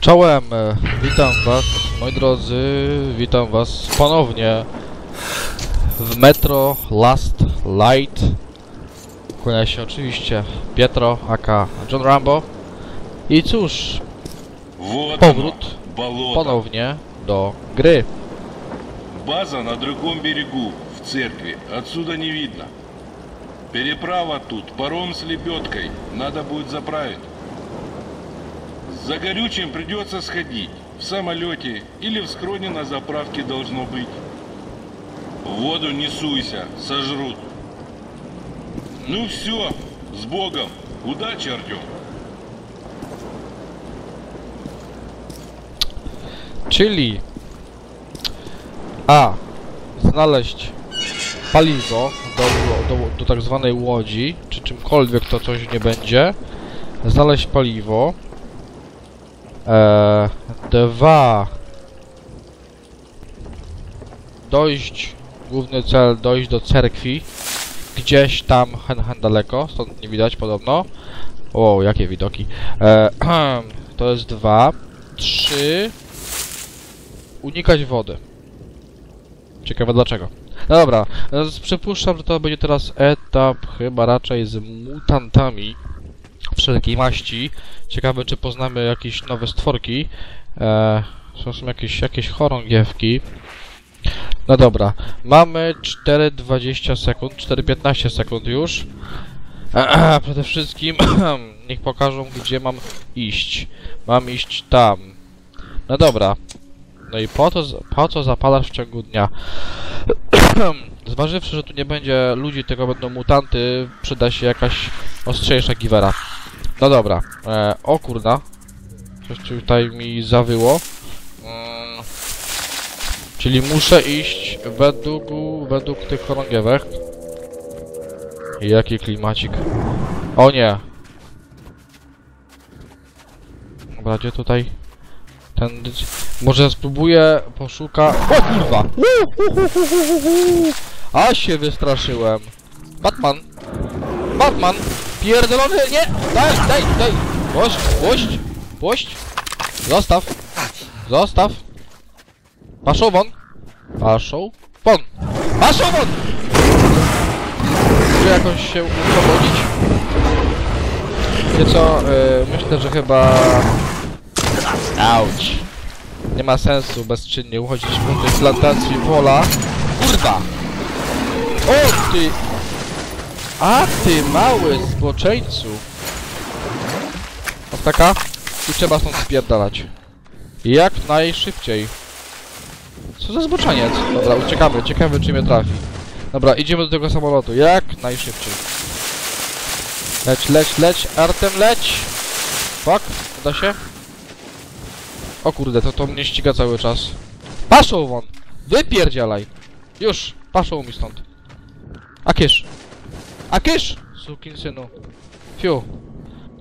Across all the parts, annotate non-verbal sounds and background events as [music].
Czołem, e, witam was, moi drodzy, witam was ponownie w Metro Last Light. Kłania się oczywiście Pietro, aka John Rambo. I cóż, Вот Повод. оно, болото. ponownie do gry. База на другом берегу, в церкви. Отсюда не видно. Переправа тут, паром с лебедкой. Надо будет заправить. За горючим придется сходить. В самолете или в схроне на заправке должно быть. В воду не суйся, сожрут. Ну все, с Богом. Удачи, Артем. Czyli A. Znaleźć paliwo do, do, do tak zwanej łodzi, czy czymkolwiek to coś nie będzie. Znaleźć paliwo. E, dwa. Dojść, główny cel, dojść do cerkwi. Gdzieś tam, hen, hen daleko, stąd nie widać podobno. O, jakie widoki. E, [clears throat] to jest dwa. Trzy unikać wody. Ciekawe dlaczego. No dobra, przypuszczam, że to będzie teraz etap chyba raczej z mutantami wszelkiej maści. Ciekawe, czy poznamy jakieś nowe stworki. E, są, są jakieś, jakieś chorągiewki. No dobra, mamy 4,20 sekund, 4,15 sekund już. Przede wszystkim [clears throat] niech pokażą, gdzie mam iść. Mam iść tam. No dobra, no i po to, po co zapalasz w ciągu dnia? [clears throat] Zważywszy, że tu nie będzie ludzi, tylko będą mutanty, przyda się jakaś ostrzejsza giwera. No dobra, e, o kurna. Coś tutaj mi zawyło. Mm, czyli muszę iść według, według tych chorągiewek. Jaki klimacik. O nie. Dobra, gdzie tutaj? Ten... Może spróbuję poszuka... O kurwa! A się wystraszyłem. Batman! Batman! Pierdolony! Nie! Daj, daj, daj! Puść, puść! Puść! Zostaw! Zostaw! Paszą won! Paszą won! Paszą won! Czy jakoś się upogodzić? Wiecie co? Yy, myślę, że chyba... Auć. Nie ma sensu bezczynnie uchodzić po tej plantacji wola. Kurwa! O ty! A ty mały zboczeńcu! Apteka? I trzeba stąd spierdalać. Jak najszybciej. Co za zboczeniec? Dobra, uciekamy, ciekawe czy mnie trafi. Dobra, idziemy do tego samolotu, jak najszybciej. Leć, leć, leć, Artem leć! Fuck, uda się? O kurde, to to mnie ściga cały czas. Paszą won! Wypierdzialaj! Już! Paszą mi stąd. A kysz! A kysz! Sukin synu. Fiu.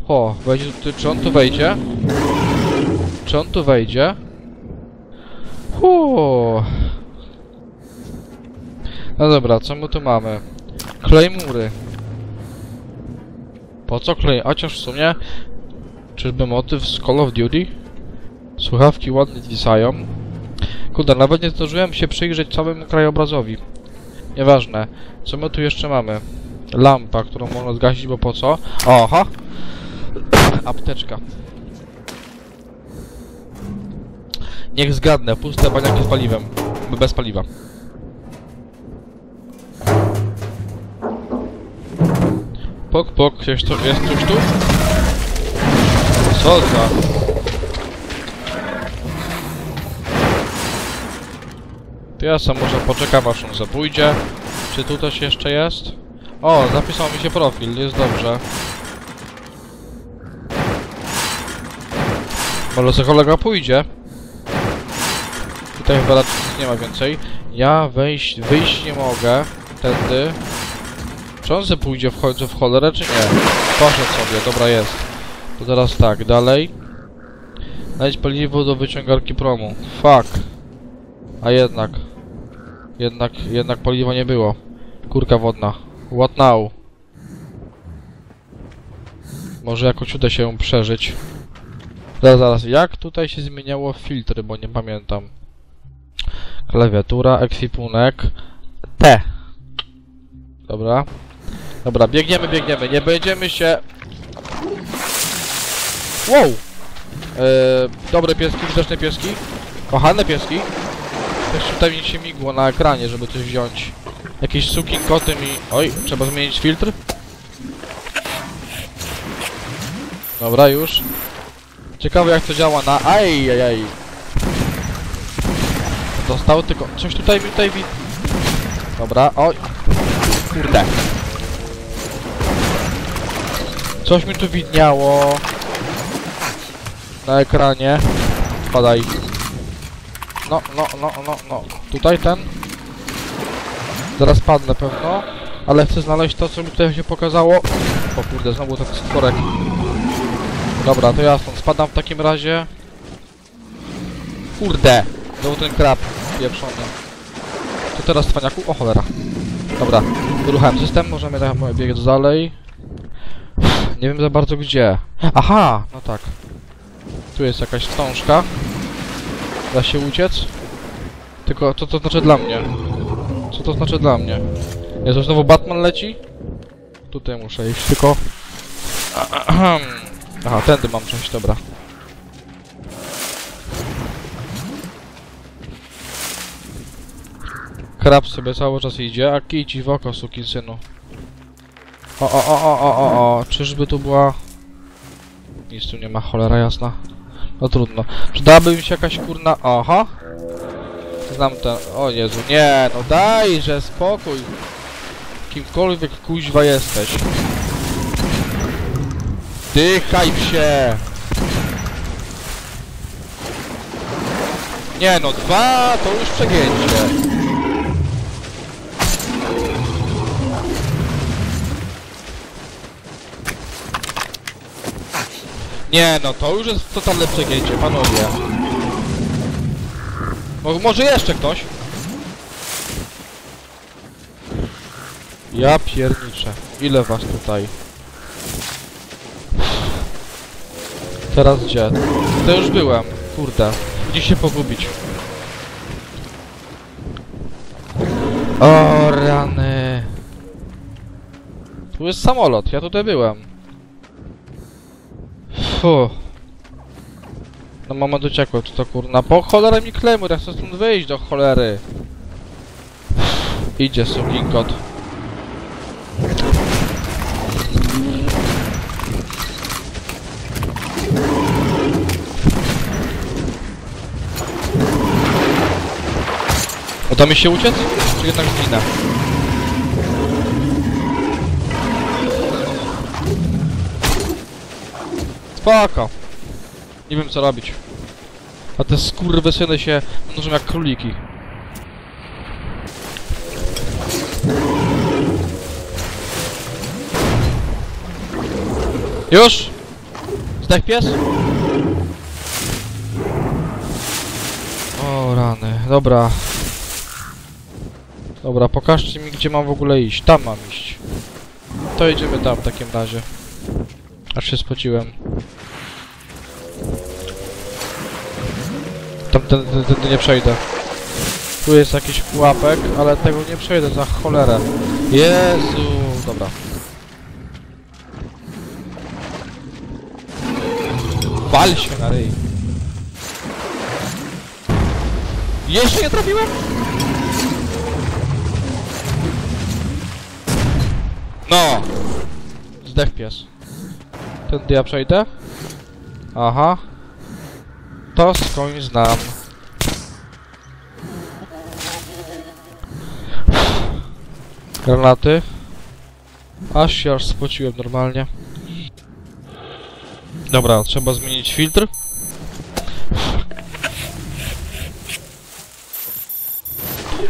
O, wejdzie tu, czy on tu wejdzie? Czy on tu wejdzie? Hu. No dobra, co my tu mamy? Klejmury. Po co klej? Chociaż w sumie... Czyżby motyw z Call of Duty? Słuchawki ładnie wisają. Kurde, nawet nie zdążyłem się przyjrzeć całemu krajobrazowi. Nieważne. Co my tu jeszcze mamy? Lampa, którą można zgasić, bo po co? Oha! Apteczka. Niech zgadnę, puste baniaki z paliwem. Bez paliwa. Pok, pok, jest, jest coś tu? Co za... To ja sam może poczekam aż on zapójdzie. Czy tu też jeszcze jest? O, zapisał mi się profil, jest dobrze. Może sobie kolega pójdzie. Tutaj chyba nic nie ma więcej. Ja wejść, wyjść nie mogę. Tędy. Czy on pójdzie w w cholerę, czy nie? Poszedł sobie, dobra jest. To teraz tak, dalej. Znajdź paliwo do wyciągarki promu. Fuck. A jednak. Jednak, jednak paliwa nie było. Kurka wodna. What now? Może jakoś uda się przeżyć. Zaraz, zaraz, jak tutaj się zmieniało filtry, bo nie pamiętam. Klawiatura, ekwipunek. T. Dobra. Dobra, biegniemy, biegniemy. Nie będziemy się... Wow! Eee, dobre pieski, grzeczne pieski. Kochane pieski. Też tutaj mi się migło na ekranie, żeby coś wziąć. Jakieś suki, koty mi... Oj, trzeba zmienić filtr. Dobra, już. Ciekawe jak to działa na... Aj, aj, aj. Dostał tylko... Coś tutaj mi tutaj wi... Dobra, oj. Kurde. Coś mi tu widniało. Na ekranie. Spadaj. No, no, no, no, no. Tutaj ten. Zaraz padnę pewno. Ale chcę znaleźć to, co mi tutaj się pokazało. O kurde, znowu ten stworek. Dobra, to ja stąd spadam w takim razie. Kurde! Znowu ten krab pieprzony. To teraz cwaniaku? O cholera. Dobra, wyruchałem system, możemy tak biegać dalej. Nie wiem za bardzo gdzie. Aha! No tak. Tu jest jakaś wstążka. Da się uciec? Tylko, co to znaczy dla mnie? Co to znaczy dla mnie? Jezu, znowu Batman leci? Tutaj muszę iść, tylko... [clears throat] Aha, tędy mam coś, dobra. Krab sobie cały czas idzie, a kij ci w oko, synu. O, o, o, o, o, o, o, czyżby tu była... Nic tu nie ma, cholera jasna. No trudno. Przydałaby mi się jakaś kurna... Aha! Znam ten... O Jezu, nie, no dajże spokój! Kimkolwiek kuźwa jesteś. Dychaj się! Nie no, dwa to już przegięcie. Nie no, to już jest totalne przegięcie, panowie. Mo może jeszcze ktoś? Ja pierniczę. Ile was tutaj? Teraz gdzie? To już byłem. Kurde. Gdzie się pogubić? O rany. Tu jest samolot, ja tutaj byłem. Fu. No moment uciekło, czy to kurna. Po cholerę mi klemur, ja chcę stąd wyjść do cholery. Idzie sublinkot. Uda mi się uciec? Czy jednak zginę? Spoko. Nie wiem co robić. A te skurwysyny się mnożą jak króliki. Już? Zdech pies? O rany, dobra. Dobra, pokażcie mi gdzie mam w ogóle iść. Tam mam iść. To idziemy tam w takim razie. Aż się spociłem. Ten nie przejdę. Tu jest jakiś pułapek, ale tego nie przejdę za cholerę. Jezu, dobra. Wal się na ryj. Jeszcze nie trafiłem? No! Zdech pies. Tędy ja przejdę? Aha. To skądś znam. Granaty. Aż się aż spociłem normalnie. Dobra, trzeba zmienić filtr.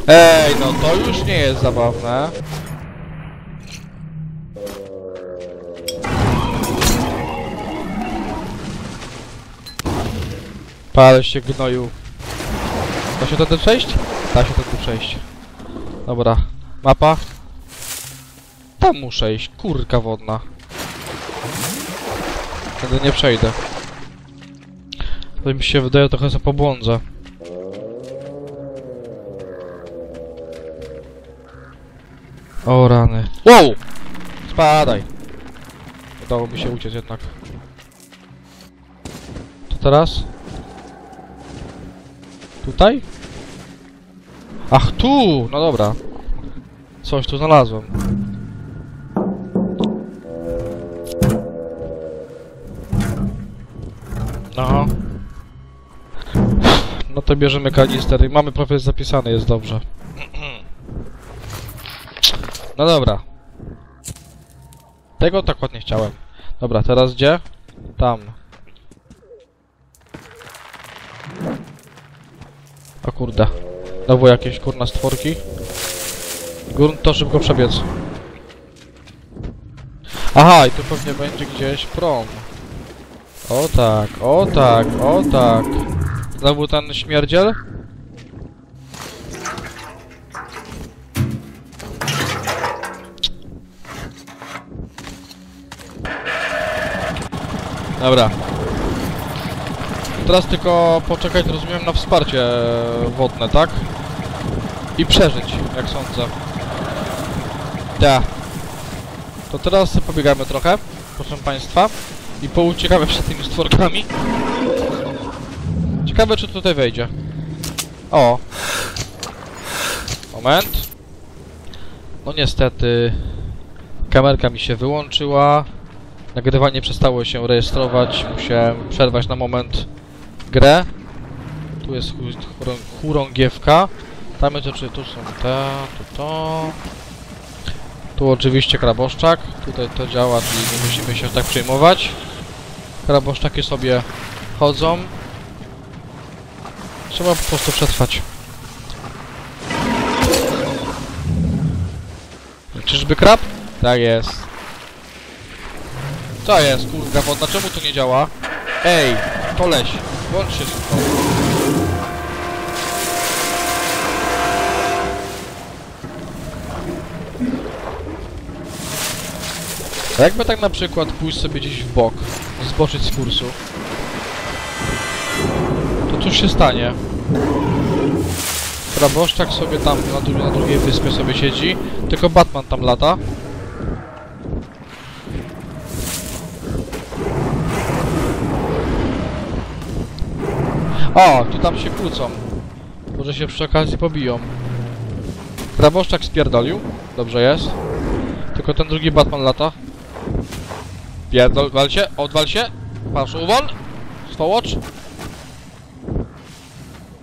Ej, no to już nie jest zabawne. Palę się gnoju. Da się tędy przejść? Da się tędy przejść. Dobra. Mapa. Tam muszę iść. Kurka wodna. Tędy nie przejdę. To mi się wydaje trochę za pobłądza. O rany. Wow! Spadaj! Udało mi się uciec jednak. To teraz? Tutaj? Ach, tu! No dobra. Coś tu znalazłem. To bierzemy kanister mamy profil zapisany, jest dobrze. No dobra. Tego tak ładnie chciałem. Dobra, teraz gdzie? Tam. O kurde. Znowu jakieś kurna stworki. Grunt to szybko przebiec. Aha, i tu pewnie będzie gdzieś prom. O tak, o tak, o tak. Ten śmierdziel? Dobra. Teraz tylko poczekać, rozumiem, na wsparcie wodne, tak? I przeżyć, jak sądzę. Tak. To teraz pobiegamy trochę, proszę państwa. I pouciekamy przed tymi stworkami. Ciekawe, czy tutaj wejdzie. O. Moment. No niestety... Kamerka mi się wyłączyła. Nagrywanie przestało się rejestrować. Musiałem przerwać na moment grę. Tu jest hu- churą-. Tam to czy tu są te, tu to. Tu oczywiście kraboszczak. Tutaj to działa, czyli nie musimy się tak przejmować. Kraboszczaki sobie chodzą. Trzeba po prostu przetrwać. Czyżby krab? Tak jest. Co jest, kurka wodna? Czemu to nie działa? Ej, koleś, włącz się szybko. A jakby tak na przykład pójść sobie gdzieś w bok, zboczyć z kursu, cóż się stanie? Kraboszczak sobie tam na, na drugiej wyspie sobie siedzi, tylko Batman tam lata. O, tu tam się kłócą. Może się przy okazji pobiją. Kraboszczak spierdolił. Dobrze jest. Tylko ten drugi Batman lata. Pierdol, wal się, odwal się. Paszą won.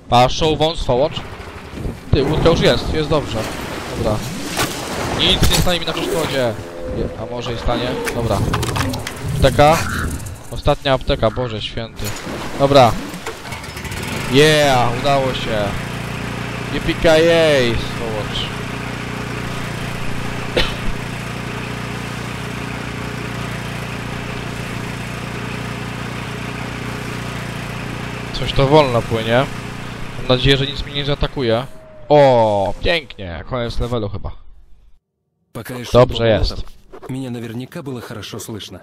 Swołocz. Paszą won, swołocz. Ty, łódka już jest, jest dobrze. Dobra. Nic nie stanie mi na przeszkodzie. A może i stanie? Dobra. Apteka. Ostatnia apteka, Boże święty. Dobra. Yeah, udało się. Yippee swołocz. Coś to wolno płynie. Mam nadzieję, że nic mnie nie zaatakuje. O, pięknie. Koniec levelu chyba. Пока я шел Dobrze по jest. болотам, меня наверняка было хорошо слышно.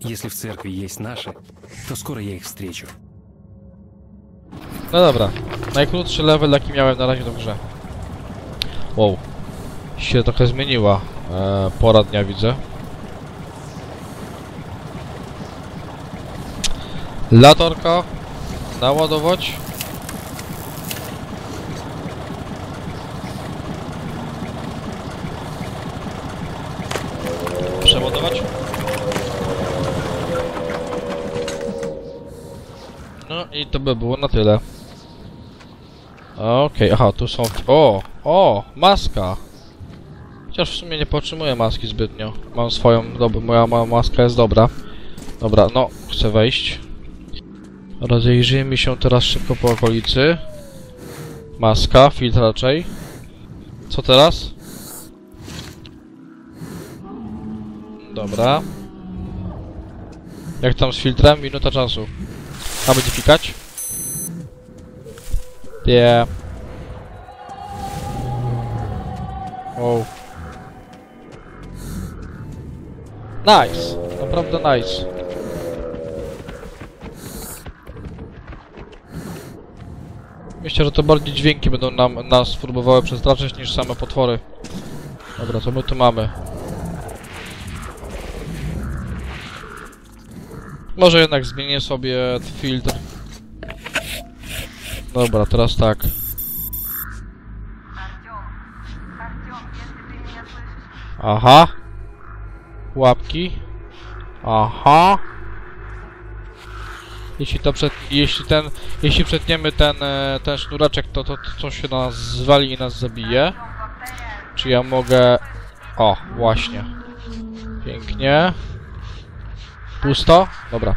Если в церкви есть наши, то скоро я их встречу. No dobra. Najkrótszy level, jaki miałem na razie w grze. Wow. Się trochę zmieniła. E, pora dnia widzę. Latorka. Naładować. I to by było na tyle. Okej, aha, tu są... O! O! Maska! Chociaż w sumie nie potrzebuję maski zbytnio. Mam swoją, dobra, moja ma maska jest dobra. Dobra, no, chcę wejść. Rozejrzyjmy się teraz szybko po okolicy. Maska, filtr raczej. Co teraz? Dobra. Jak tam z filtrem? Minuta czasu. A będzie pikać? Nie. Wow. Nice. Naprawdę nice. Myślę, że to bardziej dźwięki będą nam, nas próbowały przestraszyć niż same potwory. Dobra, co my tu mamy? Może jednak zmienię sobie filtr. Dobra, teraz tak. Aha. Łapki. Aha. Jeśli to przed, jeśli ten, jeśli przetniemy ten, e, ten sznureczek, to, to, coś się na nas zwali i nas zabije. Czy ja mogę... O, właśnie. Pięknie. Pusto? Dobra.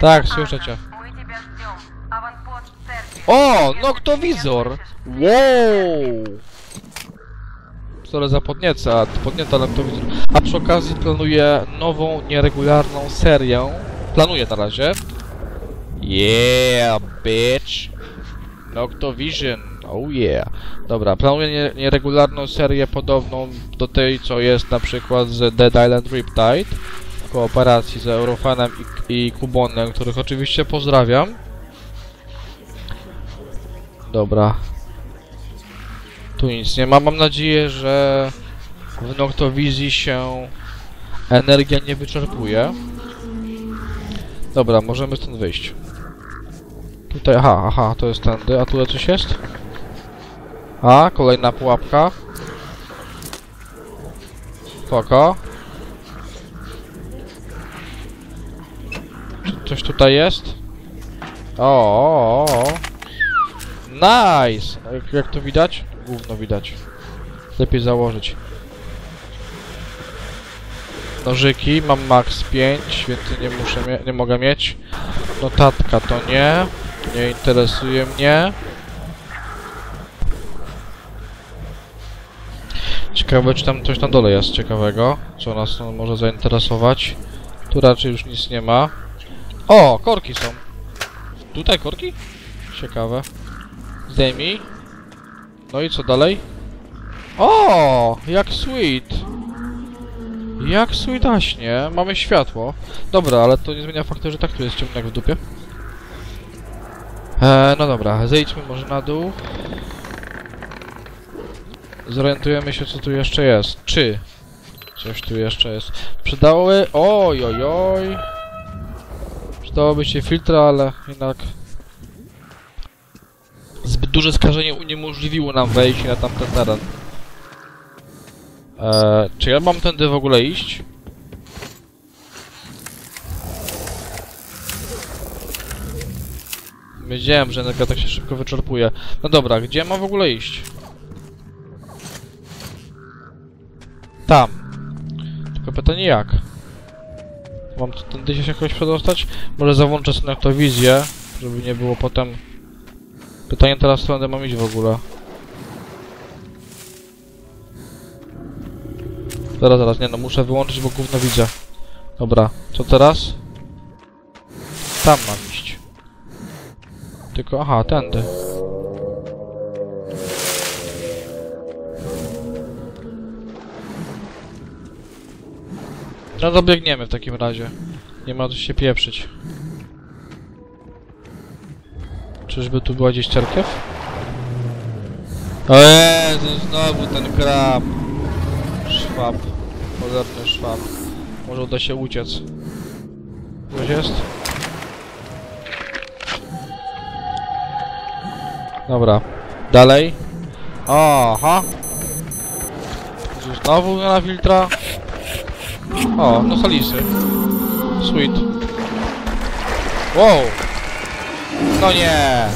Tak, słyszę cię. O, noktowizor! Wow! Stole za podnieca, podnieta noktowizor. A przy okazji planuję nową, nieregularną serię. Planuję na razie. Yeah, bitch! Noctovision oh yeah. Dobra, planuję nie, nieregularną serię podobną do tej, co jest na przykład z Dead Island Riptide w kooperacji z Eurofanem i, i Kubonem, których oczywiście pozdrawiam. Dobra. Tu nic nie ma. Mam nadzieję, że w Noctowizji się energia nie wyczerpuje. Dobra, możemy stąd wyjść. Tutaj, aha, aha, to jest tędy. A tutaj coś jest? A, kolejna pułapka. Spoko. Coś tutaj jest? O, o, o. Nice! Jak, jak to widać? Gówno widać. Lepiej założyć. Nożyki, mam max 5, więcej nie muszę nie mogę mieć. Notatka to nie. Nie interesuje mnie. Ciekawe, czy tam coś na dole jest ciekawego, co nas no, może zainteresować. Tu raczej już nic nie ma. O, korki są. Tutaj korki? Ciekawe. Zdejmij. No i co dalej? O, jak sweet. Jak sweetaśnie. Mamy światło. Dobra, ale to nie zmienia faktu, że tak tu jest ciemno jak w dupie. E, no dobra, zejdźmy może na dół. Zorientujemy się, co tu jeszcze jest. Czy coś tu jeszcze jest. Przydały... Oj, oj, oj. Przydałoby się filtra, ale jednak zbyt duże skażenie uniemożliwiło nam wejście na tamten teren. Eee, czy ja mam tędy w ogóle iść? Wiedziałem, że energia tak się szybko wyczerpuje. No dobra, gdzie mam w ogóle iść? Tam. Tylko pytanie jak? Mam tędy się jakoś przedostać? Może zawłączę sobie to wizję, żeby nie było potem... Pytanie teraz, którędy mam iść w ogóle? Zaraz, zaraz, nie no, muszę wyłączyć, bo gówno widzę. Dobra, co teraz? Tam mam iść. Tylko, aha, tędy. No dobiegniemy w takim razie. Nie ma co się pieprzyć. Czyżby tu była gdzieś cerkiew? O Jezu, znowu ten krab. Szwab. Cholerny szwab. Może uda się uciec. Coś jest? Dobra. Dalej. Aha. Czy Znowu na filtra. O, no salisy. Sweet. Wow. No nie.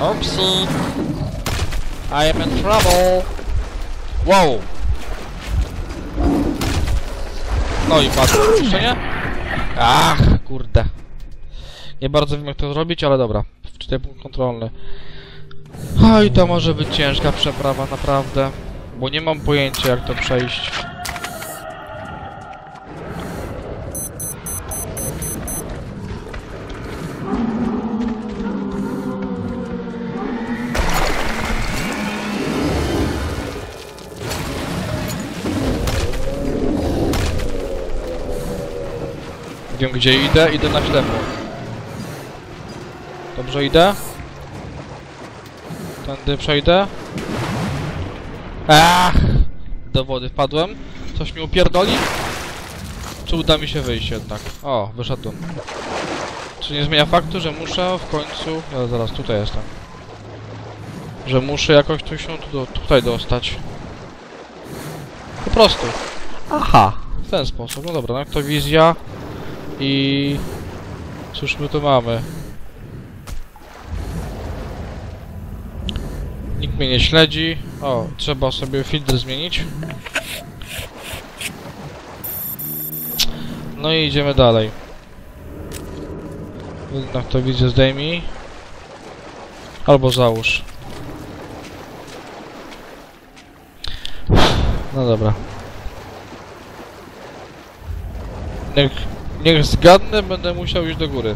Oopsie. I am in trouble. Wow. No i padło. Jeszcze nie? Ach, kurde. Nie bardzo wiem jak to zrobić, ale dobra. Wczytaj punkt kontrolny. Oj, to może być ciężka przeprawa, naprawdę. Bo nie mam pojęcia jak to przejść. Wiem gdzie idę, idę na ślepo. Dobrze idę? Tędy przejdę? Ach! Do wody wpadłem. Coś mi upierdoli? Czy uda mi się wyjść jednak? O, wyszedłem. Czy nie zmienia faktu, że muszę w końcu... Ja zaraz tutaj jestem. Że muszę jakoś tu się tu tutaj dostać. Po prostu. Aha, w ten sposób. No dobra, no to wizja. I... Cóż my tu mamy? Nikt mnie nie śledzi. O, trzeba sobie filtr zmienić. No i idziemy dalej. Jednak to widzę zdejmij. Albo załóż. No dobra. Niech, niech zgadnę, będę musiał iść do góry.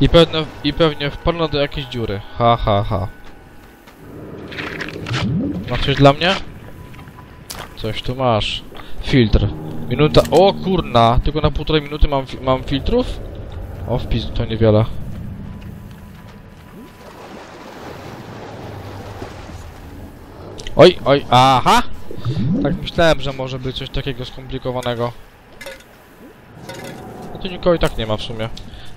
I pewnie, I pewnie wpadnę do jakiejś dziury. Ha, ha, ha. Masz coś dla mnie? Coś tu masz. Filtr. Minuta. O kurna! Tylko na półtorej minuty mam, mam filtrów? O, wpis to niewiele. Oj, oj, aha! Tak myślałem, że może być coś takiego skomplikowanego. No tu nikogo i tak nie ma w sumie.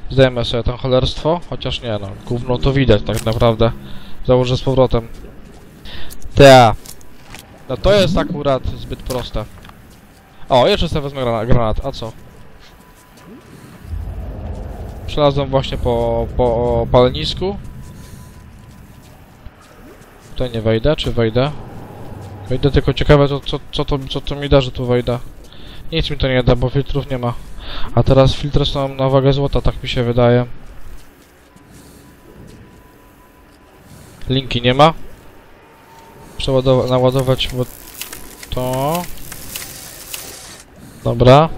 Zdejmę sobie to cholerstwo, chociaż nie no, gówno to widać tak naprawdę. Założę z powrotem. Ta. No to jest akurat zbyt proste. O, jeszcze sobie wezmę grana- granat, a co? Przelazłem właśnie po, po palenisku. Tutaj nie wejdę, czy wejdę? Wejdę, tylko ciekawe to, co, co, to, co to mi da, że tu wejdę. Nic mi to nie da, bo filtrów nie ma. A teraz filtry są na wagę złota, tak mi się wydaje. Linki nie ma. Przeładować, naładować bo to. Dobra.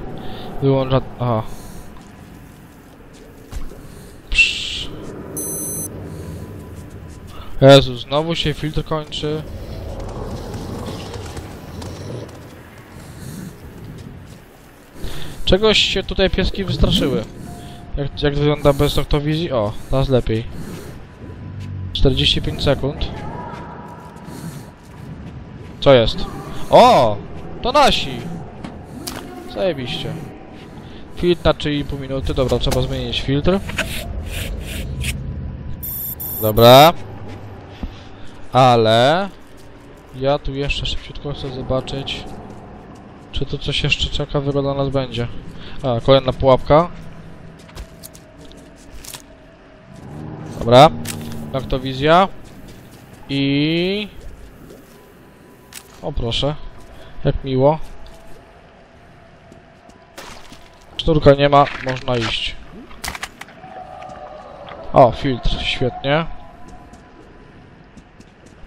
Wyłącza... Aha. Psz. Jezu, znowu się filtr kończy. Czegoś się tutaj pieski wystraszyły. Jak, jak wygląda bez oktowizji? O, teraz lepiej. 45 sekund. Co jest? O! To nasi! Zajebiście. Filtr na 3,5 minuty. Dobra, trzeba zmienić filtr. Dobra. Ale... Ja tu jeszcze szybciutko chcę zobaczyć... Czy tu coś jeszcze ciekawego dla nas będzie? A, kolejna pułapka. Dobra. Noktowizja. I... O proszę. Jak miło. Sznurka nie ma, można iść. O, filtr, świetnie.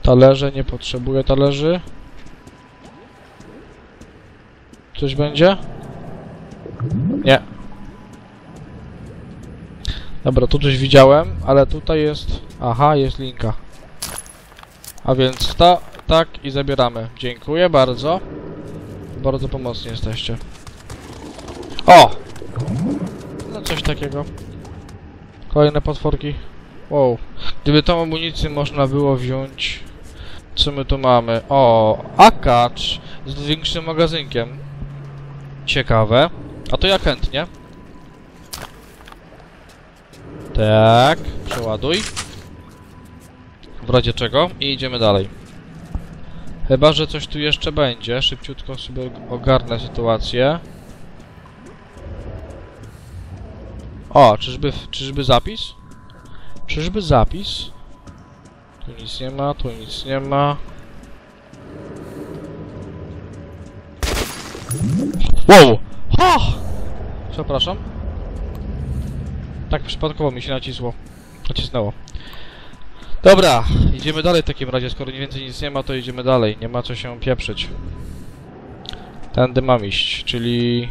Talerze, nie potrzebuję talerzy. Coś będzie? Nie. Dobra, tu coś widziałem, ale tutaj jest... Aha, jest linka. A więc ta, tak i zabieramy. Dziękuję bardzo. Bardzo pomocni jesteście. O! No coś takiego. Kolejne potworki. Wow. Gdyby tą amunicję można było wziąć... Co my tu mamy? O, akacz z większym magazynkiem. Ciekawe. A to ja chętnie. Tak, przeładuj. W razie czego i idziemy dalej. Chyba, że coś tu jeszcze będzie. Szybciutko sobie ogarnę sytuację. O, czyżby, czyżby zapis? Czyżby zapis? Tu nic nie ma, tu nic nie ma. Wow! Ha! Przepraszam. Tak przypadkowo mi się nacisło. Nacisnęło. Dobra, idziemy dalej w takim razie. Skoro nie więcej nic nie ma, to idziemy dalej. Nie ma co się pieprzyć. Tędy mam iść, czyli...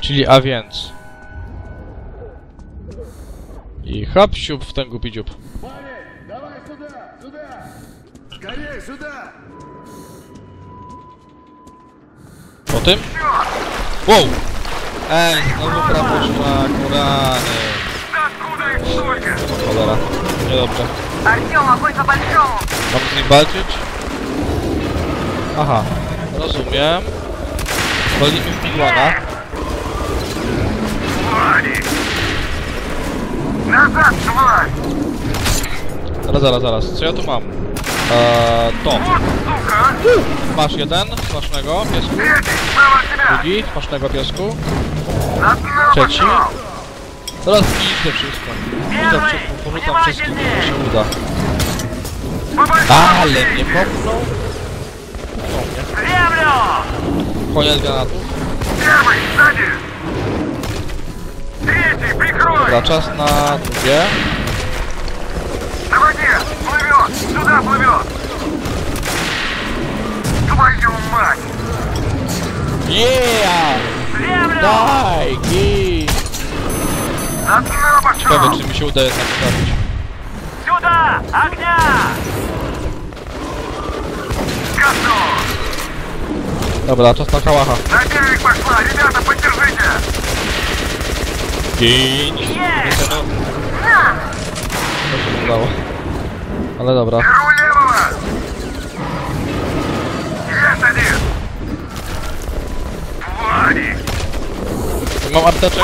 Czyli a więc... I hop, siup w ten głupi dziób. Парень, давай сюда, сюда! Скорее сюда! tym? Wow! Ej, znowu prawo szła, kurany. Cholera, niedobrze. Mam z nim walczyć? Aha, rozumiem. Chodzi Walimy w pigłana. Zaraz, zaraz, zaraz, co ja tu mam? Eee, to. Masz jeden, smacznego, piesku. Drugi, smacznego piesku. Trzeci. Teraz widzę wszystko. Widzę wszystko, porzucam wszystkim, jak się uda. Ale mnie popchnął. Koniec granatu. Dobra, czas na drugie. плывет! Сюда плывет! Твою мать! Yeah! Левлю! Дай, гей! Назад пошел! Как это еще ударит на Сюда! Огня! Готов! Добра, тут на кровахах. На берег пошла! Ребята, поддержите! День! Есть! На! Очень здорово. Ale dobra. Mam apteczek.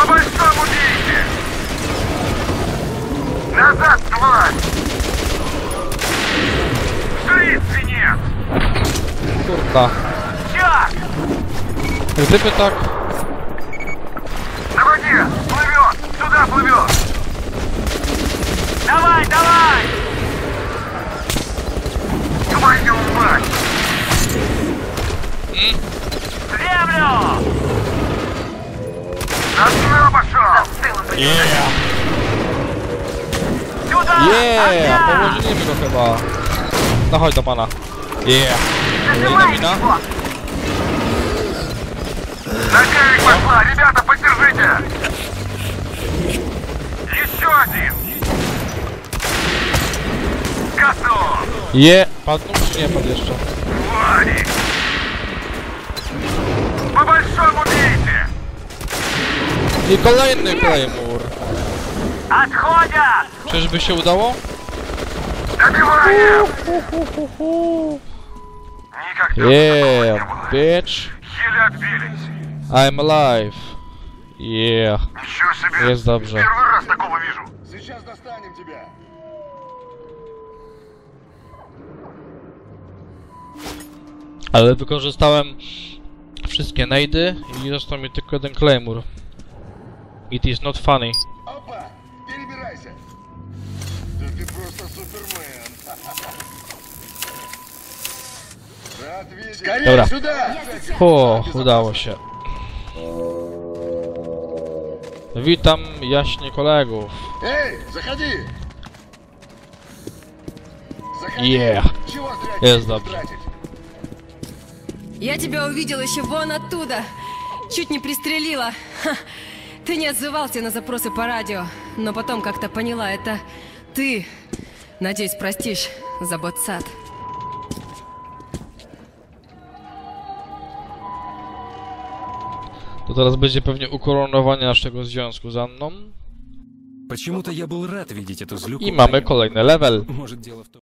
Назад, тварь! Жри, свинец! Kurta. Чак! Gdyby tak... На воде! Плывет! Сюда плывет! Давай, давай! пойдем брать. Землю! На тыл пошел! Yeah. Сюда! Yeah. Положили меня хіба. Находь до пана. Є. Закрывай его! Закрыть пошла! Ребята, поддержите! Еще один! Готов! Е. Padł czy nie padł jeszcze? Твари! По большому бейте! I kolejny Claymore. Отходят! Czyżby się udało? Добиваем! Никогда Yeah, bitch. еле отбились. I'm alive. Yeah. Ничего себе! Jest dobrze. Первый раз такого вижу. Сейчас достанем тебя. Ale wykorzystałem wszystkie najdy i został mi tylko jeden Claymore. It is not funny. Опа, перебирайся. Да ты просто супермен. Рад видеть. Скорее Dobra. сюда! O, udało się. Witam jaśnie kolegów. Эй, заходи! Заходи! Yeah. Чего зря Есть деньги добре. тратить? Я тебя увидел еще вон оттуда. Чуть не пристрелила. Ха. Ты не отзывался на запросы по радио, но потом как-то поняла, это ты. Надеюсь, простишь за ботсад. To teraz będzie pewnie ukoronowanie naszego związku z Anną. Почему-то я был рад видеть эту злюку. I mamy kolejny level. Может, дело в том...